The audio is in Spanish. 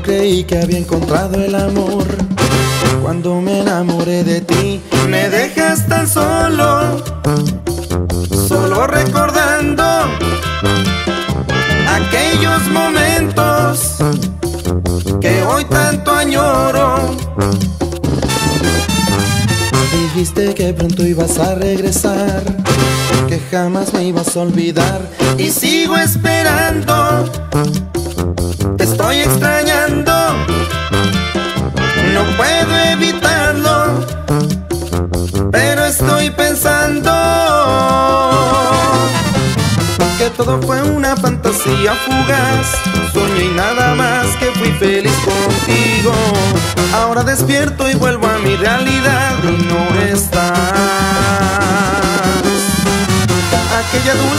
Creí que había encontrado el amor, cuando me enamoré de ti, me dejas tan solo, solo recordando aquellos momentos que hoy tanto añoro. Dijiste que pronto ibas a regresar, que jamás me ibas a olvidar y sigo esperando. Te estoy extrañando, pero estoy pensando que todo fue una fantasía fugaz. Soñé y nada más que fui feliz contigo. Ahora despierto y vuelvo a mi realidad y no estás. Aquella dulce